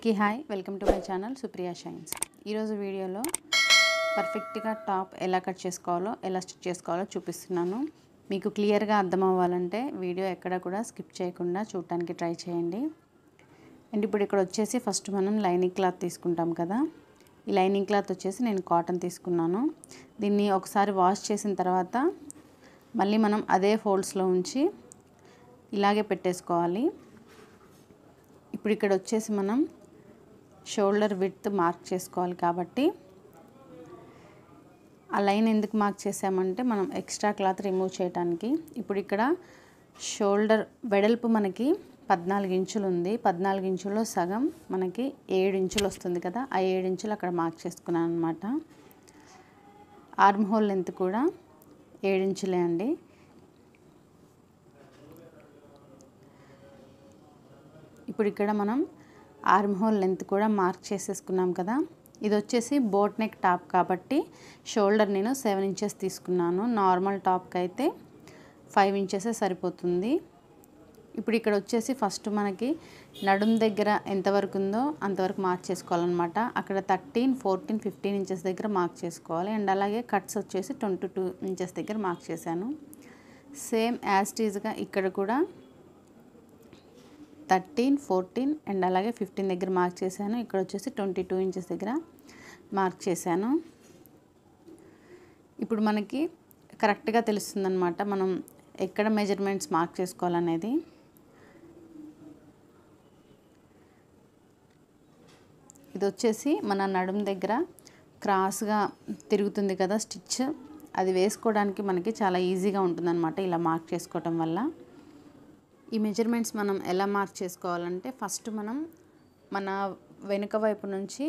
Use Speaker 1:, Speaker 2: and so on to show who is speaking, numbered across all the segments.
Speaker 1: అందరికీ hi. Welcome to my channel Supriya shines. ఈరోజు వీడియోలో పర్ఫెక్ట్గా టాప్ ఎలా కట్ చేసుకోవాలో ఎలా స్టిచ్ చేసుకోవాలో చూపిస్తున్నాను. మీకు క్లియర్గా అర్థం అవ్వాలంటే వీడియో ఎక్కడ కూడా స్కిప్ చేయకుండా చూడటానికి ట్రై చేయండి. అండ్ ఇప్పుడు ఇక్కడ వచ్చేసి ఫస్ట్ మనం లైనింగ్ క్లాత్ తీసుకుంటాం కదా. ఈ లైనింగ్ క్లాత్ వచ్చేసి నేను కాటన్ తీసుకున్నాను. దీన్ని ఒకసారి వాష్ చేసిన తర్వాత మళ్ళీ మనం అదే ఫోల్డ్స్లో ఉంచి ఇలాగే పెట్టేసుకోవాలి. ఇప్పుడు ఇక్కడ వచ్చేసి మనం షోల్డర్ విడ్త్ మార్క్ చేసుకోవాలి కాబట్టి ఆ లైన్ ఎందుకు మార్క్ చేసామంటే మనం ఎక్స్ట్రా క్లాత్ రిమూవ్ చేయడానికి ఇప్పుడు ఇక్కడ షోల్డర్ వెడల్పు మనకి పద్నాలుగు ఇంచులు ఉంది. పద్నాలుగు ఇంచుల్లో సగం మనకి ఏడు ఇంచులు వస్తుంది కదా ఆ ఏడు ఇంచులు అక్కడ మార్క్ చేసుకున్నాను అనమాట ఆర్మ్ హోల్ లెంత్ కూడా ఏడు ఇంచులే అండి. ఇప్పుడు ఇక్కడ మనం ఆర్మ్ హోల్ లెంత్ కూడా మార్క్ చేసేసుకున్నాం కదా. ఇది వచ్చేసి బోట్ నెక్ టాప్ కాబట్టి షోల్డర్ నేను సెవెన్ ఇంచెస్ తీసుకున్నాను. నార్మల్ టాప్కి అయితే ఫైవ్ ఇంచెసే సరిపోతుంది. ఇప్పుడు ఇక్కడ వచ్చేసి ఫస్ట్ మనకి నడుం దగ్గర ఎంతవరకు ఉందో అంతవరకు మార్క్ చేసుకోవాలన్నమాట. అక్కడ థర్టీన్ ఫోర్టీన్ ఫిఫ్టీన్ ఇంచెస్ దగ్గర మార్క్ చేసుకోవాలి. అండ్ అలాగే కట్స్ వచ్చేసి ట్వంటీ టూ ఇంచెస్ దగ్గర మార్క్ చేశాను. సేమ్ యాజ్ టీజ్గా ఇక్కడ కూడా థర్టీన్ ఫోర్టీన్ అండ్ అలాగే ఫిఫ్టీన్ దగ్గర మార్క్ చేశాను. ఇక్కడ వచ్చేసి ట్వంటీ టూ ఇంచెస్ దగ్గర మార్క్ చేశాను. ఇప్పుడు మనకి కరెక్ట్గా తెలుస్తుందన్నమాట మనం ఎక్కడ మెజర్మెంట్స్ మార్క్ చేసుకోవాలనేది. ఇది వచ్చేసి మన నడుం దగ్గర క్రాస్గా తిరుగుతుంది కదా స్టిచ్. అది వేసుకోవడానికి మనకి చాలా ఈజీగా ఉంటుందన్నమాట ఇలా మార్క్ చేసుకోవటం వల్ల. ఈ మెజర్మెంట్స్ మనం ఎలా మార్క్ చేసుకోవాలంటే ఫస్ట్ మనం మన వెనుక వైపు నుంచి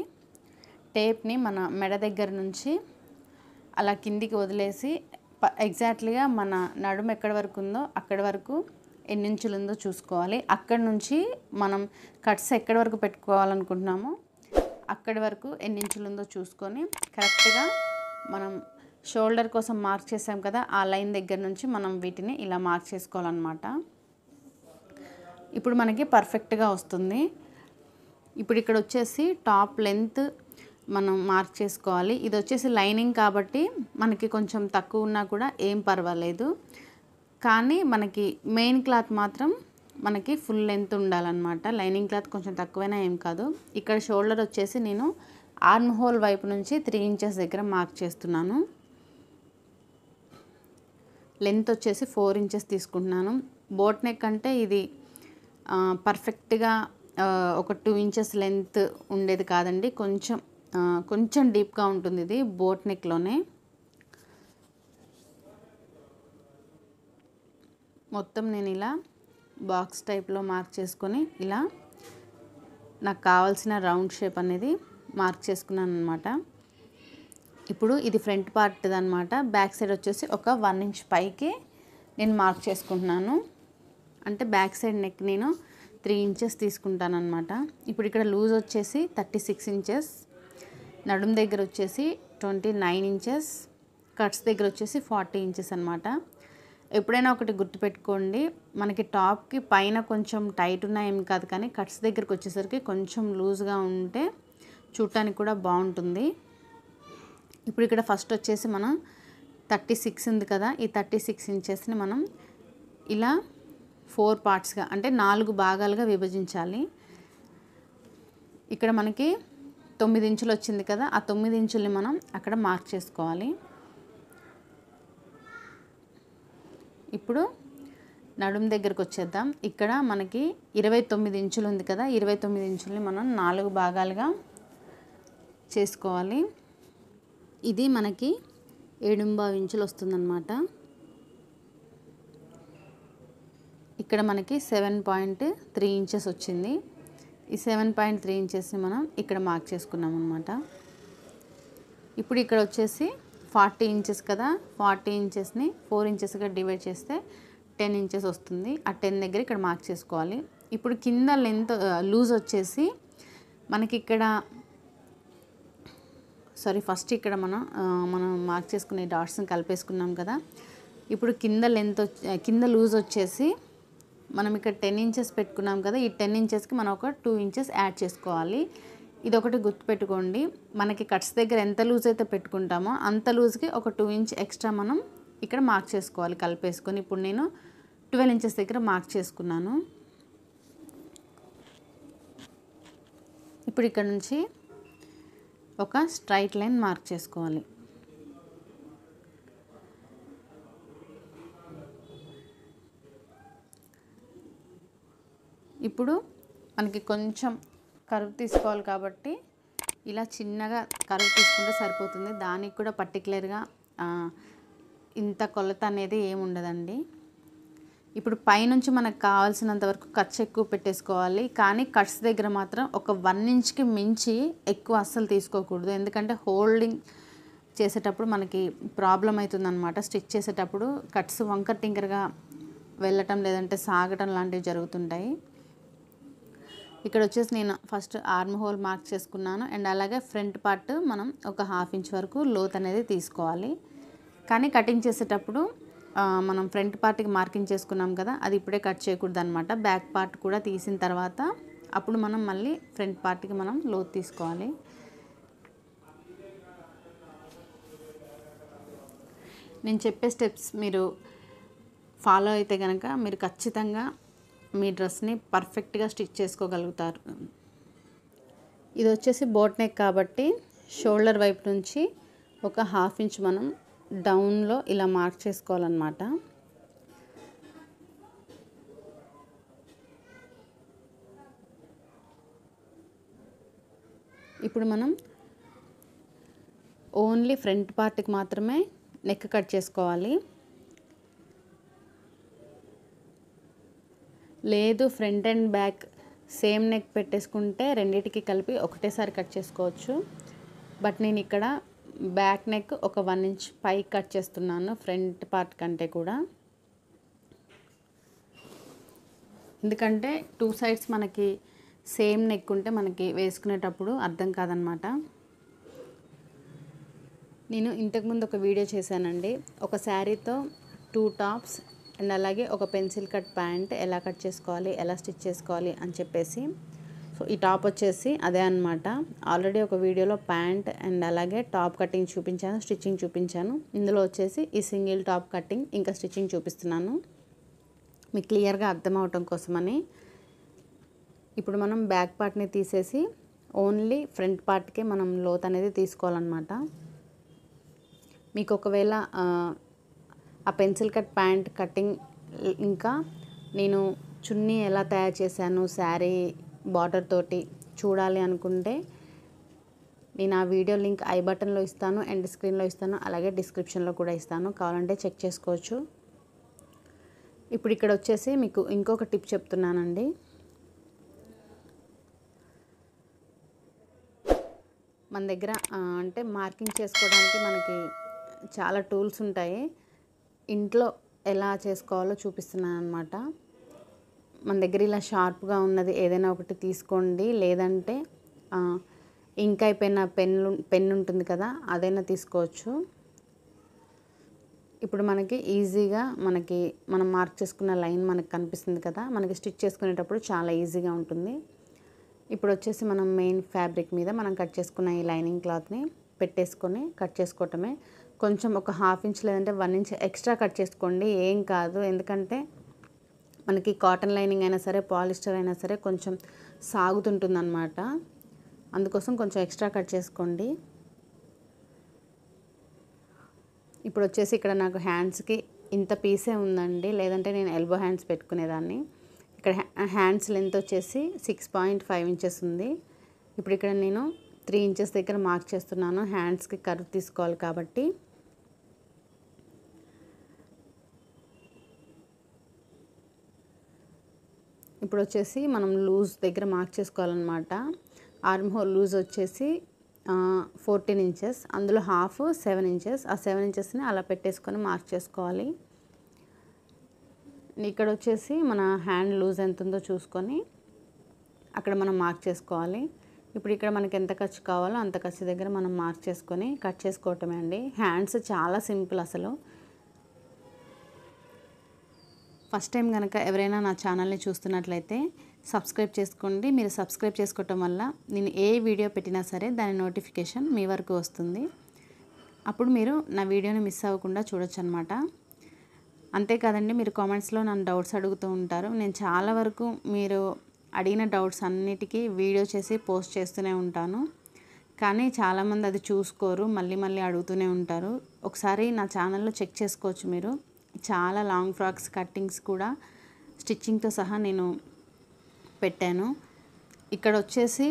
Speaker 1: టేప్ని మన మెడ దగ్గర నుంచి అలా కిందికి వదిలేసి ఎగ్జాక్ట్లీగా మన నడుము ఎక్కడి వరకు ఉందో అక్కడి వరకు ఎన్ని ఇంచులు ఉందో చూసుకోవాలి. అక్కడి నుంచి మనం కట్స్ ఎక్కడి వరకు పెట్టుకోవాలనుకుంటున్నామో అక్కడి వరకు ఎన్ని ఇంచులు ఉందో చూసుకొని కరెక్ట్గా మనం షోల్డర్ కోసం మార్క్ చేసాం కదా ఆ లైన్ దగ్గర నుంచి మనం వీటిని ఇలా మార్క్ చేసుకోవాలన్నమాట. ఇప్పుడు మనకి పర్ఫెక్ట్గా వస్తుంది. ఇప్పుడు ఇక్కడ వచ్చేసి టాప్ లెంత్ మనం మార్క్ చేసుకోవాలి. ఇది వచ్చేసి లైనింగ్ కాబట్టి మనకి కొంచెం తక్కువ ఉన్నా కూడా ఏం పర్వాలేదు. కానీ మనకి మెయిన్ క్లాత్ మాత్రం మనకి ఫుల్ లెంత్ ఉండాలన్నమాట. లైనింగ్ క్లాత్ కొంచెం తక్కువైనా ఏం కాదు. ఇక్కడ షోల్డర్ వచ్చేసి నేను ఆర్మ్ హోల్ వైపు నుంచి త్రీ ఇంచెస్ దగ్గర మార్క్ చేస్తున్నాను. లెంత్ వచ్చేసి ఫోర్ ఇంచెస్ తీసుకుంటున్నాను. బోట్ నెక్ అంటే ఇది పర్ఫెక్ట్గా ఒక టూ ఇంచెస్ లెంత్ ఉండేది కాదండి. కొంచెం కొంచెం డీప్గా ఉంటుంది ఇది బోట్ నెక్లోనే మొత్తం నేను ఇలా బాక్స్ టైప్లో మార్క్ చేసుకొని ఇలా నాకు కావాల్సిన రౌండ్ షేప్ అనేది మార్క్ చేసుకున్నాను అనమాట ఇప్పుడు ఇది ఫ్రంట్ పార్ట్ అనమాట బ్యాక్ సైడ్ వచ్చేసి ఒక వన్ ఇంచ్ పైకి నేను మార్క్ చేసుకుంటున్నాను. అంటే బ్యాక్ సైడ్ నెక్ నేను త్రీ ఇంచెస్ తీసుకుంటాను అనమాట ఇప్పుడు ఇక్కడ లూజ్ వచ్చేసి థర్టీ సిక్స్ ఇంచెస్ నడుం దగ్గర వచ్చేసి ట్వంటీ నైన్ ఇంచెస్ కట్స్ దగ్గర వచ్చేసి ఫార్టీ ఇంచెస్ అనమాట ఎప్పుడైనా ఒకటి గుర్తుపెట్టుకోండి మనకి టాప్కి పైన కొంచెం టైట్ ఉన్నాయేమి ఏం కాదు కానీ కట్స్ దగ్గరికి వచ్చేసరికి కొంచెం లూజ్గా ఉంటే చూడటానికి కూడా బాగుంటుంది. ఇప్పుడు ఇక్కడ ఫస్ట్ వచ్చేసి మనం థర్టీ సిక్స్ ఉంది కదా ఈ థర్టీ సిక్స్ ఇంచెస్ని మనం ఇలా ఫోర్ పార్ట్స్గా అంటే నాలుగు భాగాలుగా విభజించాలి. ఇక్కడ మనకి తొమ్మిది ఇంచులు వచ్చింది కదా ఆ తొమ్మిది ఇంచుల్ని మనం అక్కడ మార్క్ చేసుకోవాలి. ఇప్పుడు నడుం దగ్గరకు వచ్చేద్దాం. ఇక్కడ మనకి ఇరవై తొమ్మిది ఇంచులు ఉంది కదా ఇరవై తొమ్మిది ఇంచుల్ని మనం నాలుగు భాగాలుగా చేసుకోవాలి. ఇది మనకి ఏడుంబావు ఇంచులు వస్తుందన్నమాట. ఇక్కడ మనకి సెవెన్ పాయింట్ త్రీ ఇంచెస్ వచ్చింది. ఈ సెవెన్ పాయింట్ త్రీ ఇంచెస్ని మనం ఇక్కడ మార్క్ చేసుకున్నాం అనమాట ఇప్పుడు ఇక్కడ వచ్చేసి ఫార్టీ ఇంచెస్ కదా ఫార్టీ ఇంచెస్ని ఫోర్ ఇంచెస్గా డివైడ్ చేస్తే టెన్ ఇంచెస్ వస్తుంది. ఆ టెన్ దగ్గర ఇక్కడ మార్క్ చేసుకోవాలి. ఇప్పుడు కింద లెంత్ లూజ్ వచ్చేసి మనకి ఇక్కడ సారీ ఫస్ట్ ఇక్కడ మనం మనం మార్క్ చేసుకునే డాట్స్ని కలిపేసుకున్నాం కదా. ఇప్పుడు కింద లెంత్ కింద లూజ్ వచ్చేసి మనం ఇక్కడ టెన్ ఇంచెస్ పెట్టుకున్నాం కదా ఈ టెన్ ఇంచెస్కి మనం ఒక టూ ఇంచెస్ యాడ్ చేసుకోవాలి. ఇది ఒకటి గుర్తుపెట్టుకోండి మనకి కట్స్ దగ్గర ఎంత లూజ్ అయితే పెట్టుకుంటామో అంత లూజ్కి ఒక టూ ఇంచ్ ఎక్స్ట్రా మనం ఇక్కడ మార్క్ చేసుకోవాలి కలిపేసుకొని. ఇప్పుడు నేను ట్వెల్వ్ ఇంచెస్ దగ్గర మార్క్ చేసుకున్నాను. ఇప్పుడు ఇక్కడ నుంచి ఒక స్ట్రైట్ లైన్ మార్క్ చేసుకోవాలి. ఇప్పుడు మనకి కొంచెం కరువు తీసుకోవాలి కాబట్టి ఇలా చిన్నగా కరువు తీసుకుంటే సరిపోతుంది. దానికి కూడా పర్టికులర్గా ఇంత కొలత అనేది ఏమి ఉండదండి. ఇప్పుడు పైనుంచి మనకు కావాల్సినంత వరకు ఖర్చు ఎక్కువ పెట్టేసుకోవాలి. కానీ కట్స్ దగ్గర మాత్రం ఒక వన్ ఇంచ్కి మించి ఎక్కువ అస్సలు తీసుకోకూడదు. ఎందుకంటే హోల్డింగ్ చేసేటప్పుడు మనకి ప్రాబ్లం అవుతుందన్నమాట. స్టిచ్ చేసేటప్పుడు కట్స్ వంకర్ టింకర్గా వెళ్ళటం లేదంటే సాగటం లాంటివి జరుగుతుంటాయి. ఇక్కడ వచ్చేసి నేను ఫస్ట్ ఆర్మ్ హోల్ మార్క్ చేసుకున్నాను. అండ్ అలాగే ఫ్రంట్ పార్ట్ మనం ఒక హాఫ్ ఇంచ్ వరకు లోత్ అనేది తీసుకోవాలి. కానీ కటింగ్ చేసేటప్పుడు మనం ఫ్రంట్ పార్ట్కి మార్కింగ్ చేసుకున్నాం కదా అది ఇప్పుడే కట్ చేయకూడదు అనమాట బ్యాక్ పార్ట్ కూడా తీసిన తర్వాత అప్పుడు మనం మళ్ళీ ఫ్రంట్ పార్ట్కి మనం లోత్ తీసుకోవాలి. నేను చెప్పే స్టెప్స్ మీరు ఫాలో అయితే కనుక మీరు ఖచ్చితంగా మీ డ్రెస్ని పర్ఫెక్ట్గా స్టిచ్ చేసుకోగలుగుతారు. ఇది వచ్చేసి బోట్ నెక్ కాబట్టి షోల్డర్ వైపు నుంచి ఒక హాఫ్ ఇంచ్ మనం డౌన్లో ఇలా మార్క్ చేసుకోవాలన్నమాట. ఇప్పుడు మనం ఓన్లీ ఫ్రంట్ పార్ట్కి మాత్రమే నెక్ కట్ చేసుకోవాలి. లేదు front and back same neck పెట్టేసుకుంటే రెండింటికి కలిపి ఒకటేసారి కట్ చేసుకోవచ్చు. బట్ నేను ఇక్కడ బ్యాక్ నెక్ ఒక వన్ ఇంచ్ పై కట్ చేస్తున్నాను ఫ్రంట్ పార్ట్ కంటే కూడా. ఎందుకంటే టూ సైడ్స్ మనకి సేమ్ నెక్ ఉంటే మనకి వేసుకునేటప్పుడు అర్థం కాదనమాట. నేను ఇంతకుముందు ఒక వీడియో చేశానండి. ఒక శారీతో టూ టాప్స్ అండ్ అలాగే ఒక పెన్సిల్ కట్ ప్యాంట్ ఎలా కట్ చేసుకోవాలి ఎలా స్టిచ్ చేసుకోవాలి అని చెప్పేసి. సో ఈ టాప్ వచ్చేసి అదే అనమాట ఆల్రెడీ ఒక వీడియోలో ప్యాంట్ అండ్ అలాగే టాప్ కటింగ్ చూపించాను స్టిచ్చింగ్ చూపించాను. ఇందులో వచ్చేసి ఈ సింగిల్ టాప్ కటింగ్ ఇంకా స్టిచ్చింగ్ చూపిస్తున్నాను. మీకు క్లియర్గా అర్థం అవటం కోసమని. ఇప్పుడు మనం బ్యాక్ పార్ట్ని తీసేసి ఓన్లీ ఫ్రంట్ పార్ట్కే మనం లోత్ అనేది తీసుకోవాలన్నమాట. మీకు ఒకవేళ ఆ, పెన్సిల్ కట్ ప్యాంట్ కటింగ్ ఇంకా నేను చున్నీ ఎలా తయారు చేశాను శారీ బార్డర్ తోటి చూడాలి అనుకుంటే నేను ఆ వీడియో లింక్ ఐ బటన్లో ఇస్తాను అండ్ స్క్రీన్లో ఇస్తాను అలాగే డిస్క్రిప్షన్లో కూడా ఇస్తాను. కావాలంటే చెక్ చేసుకోవచ్చు. ఇప్పుడు ఇక్కడ వచ్చేసి మీకు ఇంకొక టిప్ చెప్తున్నానండి. మన దగ్గర అంటే మార్కింగ్ చేసుకోవడానికి మనకి చాలా టూల్స్ ఉంటాయి. ఇంట్లో ఎలా చేసుకోవాలో చూపిస్తున్నాను అనమాట మన దగ్గర ఇలా షార్ప్గా ఉన్నది ఏదైనా ఒకటి తీసుకోండి. లేదంటే ఇంకా ఇంక్ అయిపోయిన పెన్ పెన్ ఉంటుంది కదా అదైనా తీసుకోవచ్చు. ఇప్పుడు మనకి ఈజీగా మనకి మనం మార్క్ చేసుకున్న లైన్ మనకు కనిపిస్తుంది కదా మనకి స్టిచ్ చేసుకునేటప్పుడు చాలా ఈజీగా ఉంటుంది. ఇప్పుడు వచ్చేసి మనం మెయిన్ ఫ్యాబ్రిక్ మీద మనం కట్ చేసుకున్న ఈ లైనింగ్ క్లాత్ని పెట్టేసుకొని కట్ చేసుకోవటమే కొంచెం ఒక హాఫ్ ఇంచ్ లేదంటే వన్ ఇంచ్ ఎక్స్ట్రా కట్ చేసుకోండి. ఏం కాదు. ఎందుకంటే మనకి కాటన్ లైనింగ్ అయినా సరే పాలిస్టర్ అయినా సరే కొంచెం సాగుతుంటుందన్నమాట. అందుకోసం కొంచెం ఎక్స్ట్రా కట్ చేసుకోండి. ఇప్పుడు వచ్చేసి ఇక్కడ నాకు హ్యాండ్స్కి ఇంత పీసే ఉందండి. లేదంటే నేను ఎల్బో హ్యాండ్స్ పెట్టుకునేదాన్ని. ఇక్కడ హ్యా- హ్యాండ్స్ లెంత్ వచ్చేసి సిక్స్ పాయింట్ ఫైవ్ ఇంచెస్ ఉంది. ఇప్పుడు ఇక్కడ నేను త్రీ ఇంచెస్ దగ్గర మార్క్ చేస్తున్నాను. హ్యాండ్స్కి కర్వ్ తీసుకోవాలి కాబట్టి. ఇప్పుడు వచ్చేసి మనం లూజ్ దగ్గర మార్క్ చేసుకోవాలన్నమాట. ఆర్మ్ హోల్ లూజ్ వచ్చేసి ఫోర్టీన్ ఇంచెస్ అందులో హాఫ్ సెవెన్ ఇంచెస్ ఆ సెవెన్ ఇంచెస్ని అలా పెట్టేసుకొని మార్క్ చేసుకోవాలి. ఇక్కడ వచ్చేసి మన హ్యాండ్ లూజ్ ఎంత ఉందో చూసుకొని అక్కడ మనం మార్క్ చేసుకోవాలి. ఇప్పుడు ఇక్కడ మనకి ఎంత ఖర్చు కావాలో అంత ఖర్చు దగ్గర మనం మార్క్ చేసుకొని కట్ చేసుకోవటమే అండి. హ్యాండ్స్ చాలా సింపుల్ అసలు. ఫస్ట్ టైం కనుక ఎవరైనా నా ఛానల్ని చూస్తున్నట్లయితే సబ్స్క్రైబ్ చేసుకోండి. మీరు సబ్స్క్రైబ్ చేసుకోవటం వల్ల నేను ఏ వీడియో పెట్టినా సరే దాని నోటిఫికేషన్ మీ వరకు వస్తుంది. అప్పుడు మీరు నా వీడియోని మిస్ అవ్వకుండా చూడొచ్చు అనమాట అంతేకాదండి మీరు కామెంట్స్లో నన్ను డౌట్స్ అడుగుతూ ఉంటారు. నేను చాలా వరకు మీరు అడిగిన డౌట్స్ అన్నిటికీ వీడియో చేసి పోస్ట్ చేస్తూనే ఉంటాను. కానీ చాలామంది అది చూసుకోరు మళ్ళీ మళ్ళీ అడుగుతూనే ఉంటారు. ఒకసారి నా ఛానల్లో చెక్ చేసుకోవచ్చు మీరు. చాలా లాంగ్ ఫ్రాక్స్ కట్టింగ్స్ కూడా స్టిచ్చింగ్తో సహా నేను పెట్టాను. ఇక్కడ వచ్చేసి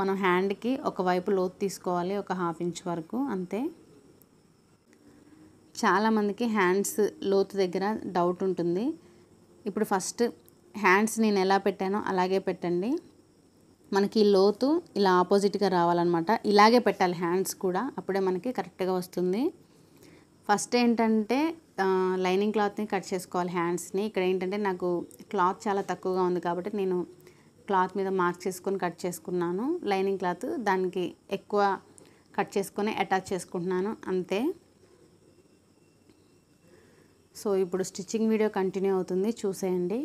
Speaker 1: మనం హ్యాండ్కి ఒకవైపు లోతు తీసుకోవాలి ఒక హాఫ్ ఇంచ్ వరకు అంతే. చాలామందికి హ్యాండ్స్ లోతు దగ్గర డౌట్ ఉంటుంది. ఇప్పుడు ఫస్ట్ హ్యాండ్స్ నేను ఎలా పెట్టానో అలాగే పెట్టండి. మనకి ఈ లోతు ఇలా ఆపోజిట్గా రావాలన్నమాట. ఇలాగే పెట్టాలి హ్యాండ్స్ కూడా అప్పుడే మనకి కరెక్ట్గా వస్తుంది. ఫస్ట్ ఏంటంటే లైనింగ్ క్లాత్ని కట్ చేసుకోవాలి హ్యాండ్స్ని. ఇక్కడ ఏంటంటే నాకు క్లాత్ చాలా తక్కువగా ఉంది కాబట్టి నేను క్లాత్ మీద మార్క్ చేసుకొని కట్ చేసుకున్నాను. లైనింగ్ క్లాత్ దానికి ఎక్కువ కట్ చేసుకొని అటాచ్ చేసుకుంటున్నాను. అంతే. సో ఇప్పుడు స్టిచ్చింగ్ వీడియో కంటిన్యూ అవుతుంది. చూసేయండి.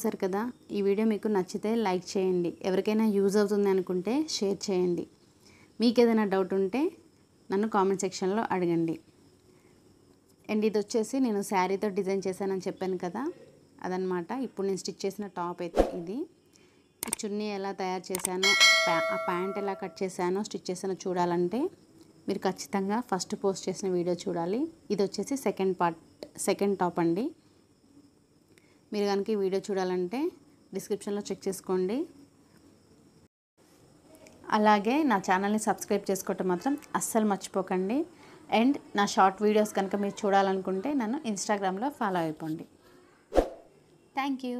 Speaker 1: చూసారు కదా ఈ వీడియో మీకు నచ్చితే లైక్ చేయండి. ఎవరికైనా యూజ్ అవుతుంది అనుకుంటే షేర్ చేయండి. మీకు ఏదైనా డౌట్ ఉంటే నన్ను కామెంట్ సెక్షన్లో అడగండి. అండ్ ఇది వచ్చేసి నేను శారీతో డిజైన్ చేశానని చెప్పాను కదా అదనమాట ఇప్పుడు నేను స్టిచ్ చేసిన టాప్ అయితే ఇది. చున్నీ ఎలా తయారు చేశానో ఆ ప్యాంట్ ఎలా కట్ చేశానో స్టిచ్ చేశానో చూడాలంటే మీరు ఖచ్చితంగా ఫస్ట్ పోస్ట్ చేసిన వీడియో చూడాలి. ఇది వచ్చేసి సెకండ్ పార్ట్ సెకండ్ టాప్ అండి. మీరు కనుక ఈ వీడియో చూడాలంటే డిస్క్రిప్షన్లో చెక్ చేసుకోండి. అలాగే నా ఛానల్ని సబ్స్క్రైబ్ చేసుకోవటం మాత్రం అస్సలు మర్చిపోకండి. అండ్ నా షార్ట్ వీడియోస్ కనుక మీరు చూడాలనుకుంటే నన్ను ఇన్స్టాగ్రామ్లో ఫాలో అయిపోండి. Thank you.